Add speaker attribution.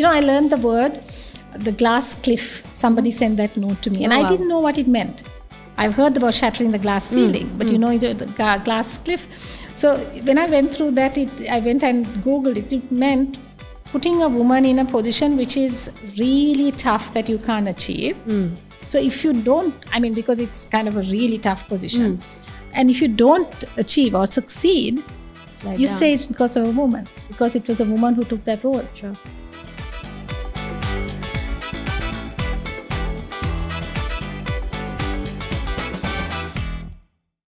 Speaker 1: you know, I learned the word, the glass cliff. Somebody sent that note to me, and
Speaker 2: Oh,
Speaker 1: I didn't know what it meant. I've heard about shattering the glass mm, ceiling, but you mm. know the glass cliff. So when I went through that, it I went and googled it. It meant putting a woman in a position which is really tough that you can't achieve. Mm. So if you don't, I mean, because it's kind of a really tough position, and if you don't achieve or succeed, you
Speaker 2: down.
Speaker 1: say it's because of a woman, because it was a woman who took that role.
Speaker 2: Sure.